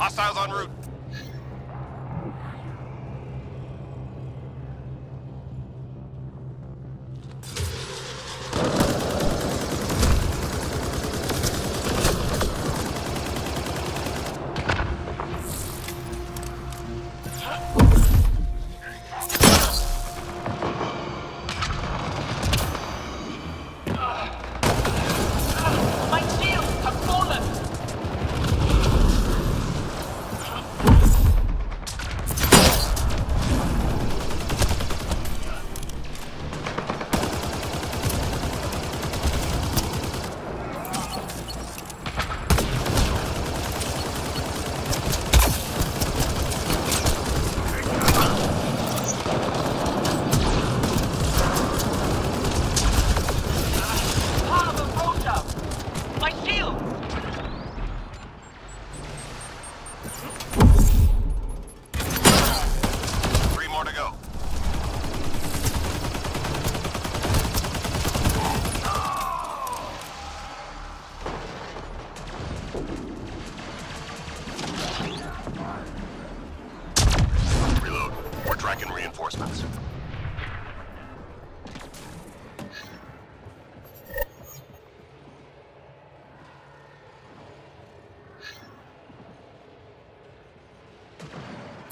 Hostiles en route.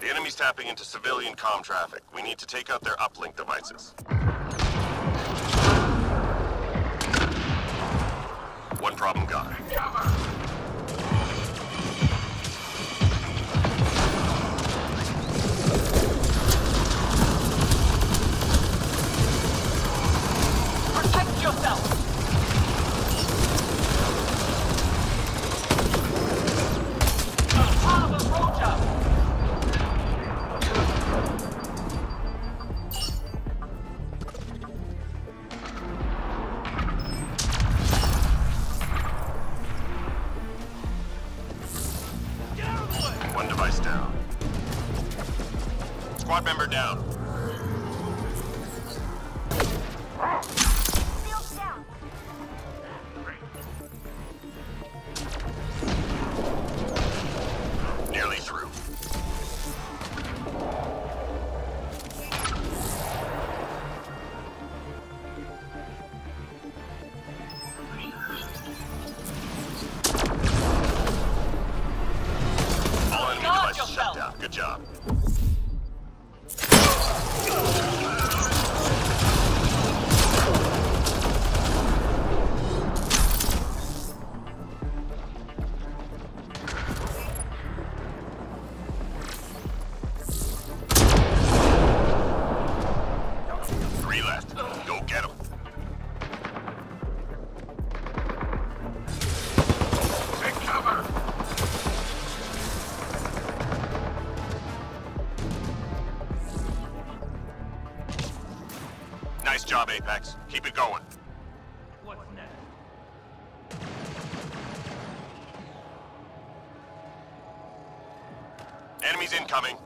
The enemy's tapping into civilian com traffic. We need to take out their uplink devices. One problem gone. Cover! yourself! job, Apex. Keep it going. What next? Enemies incoming.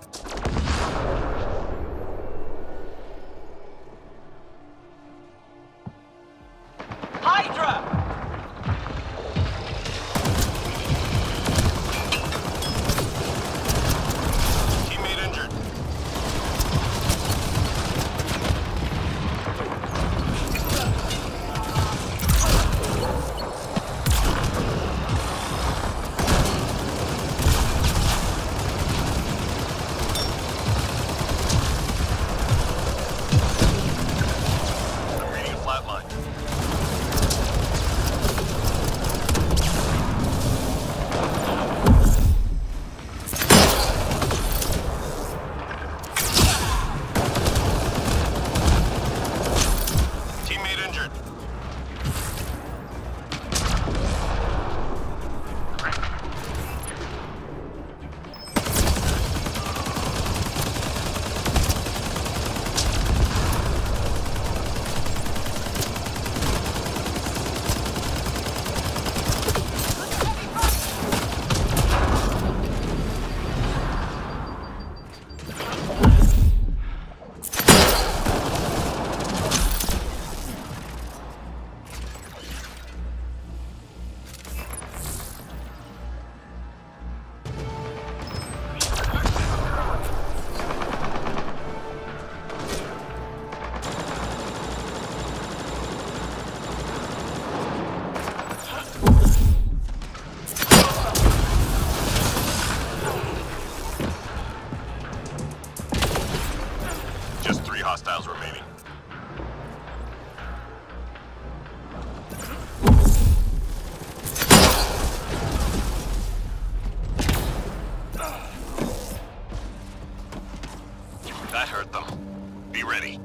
ready.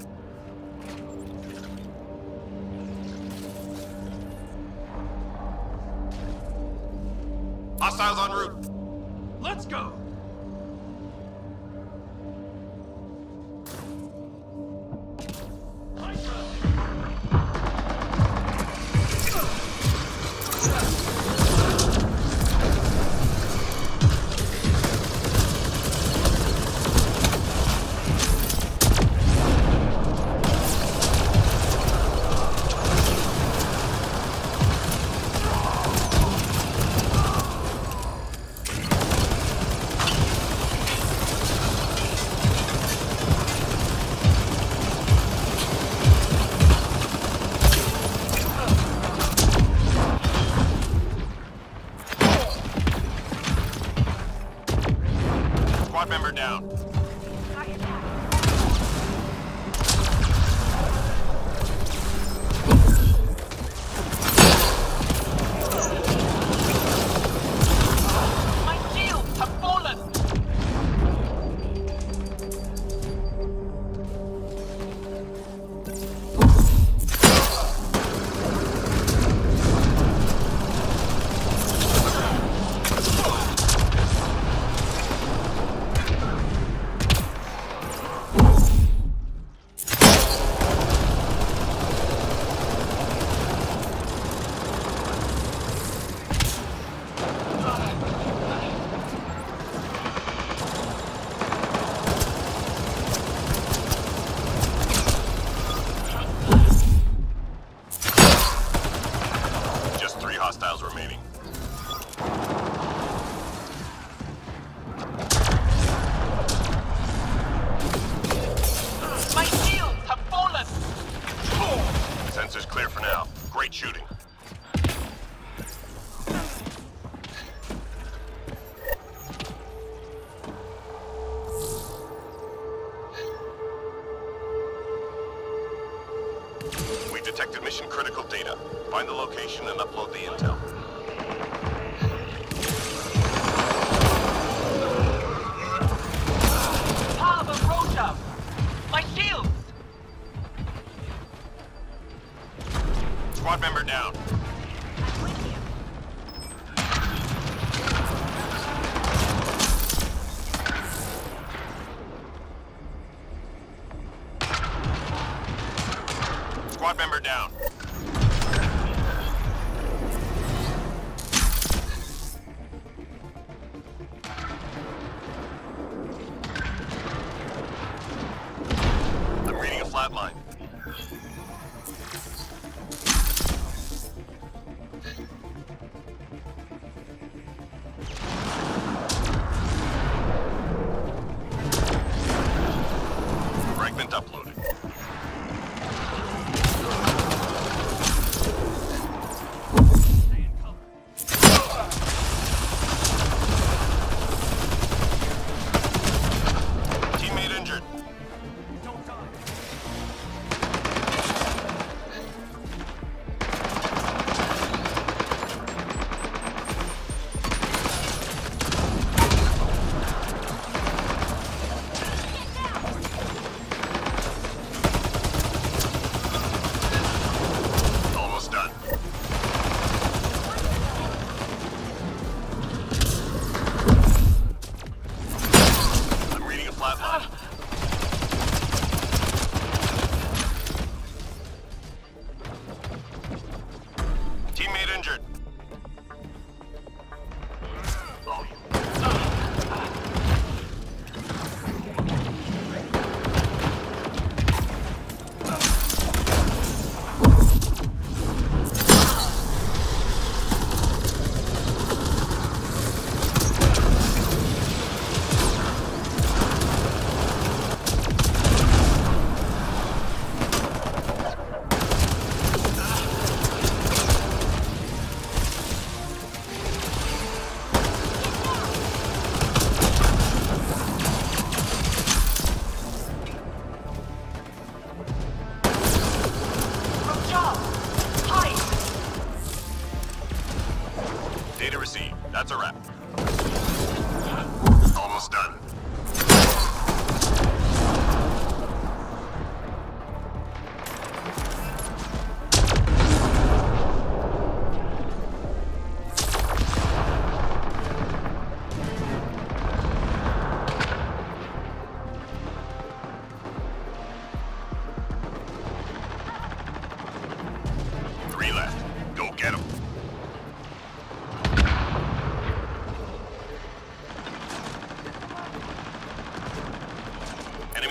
Hostiles en route. Let's go! Squad member down. Flatline.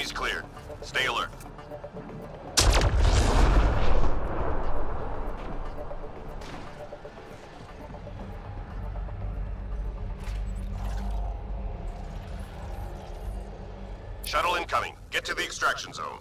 Cleared. Stay alert. Shuttle incoming. Get to the extraction zone.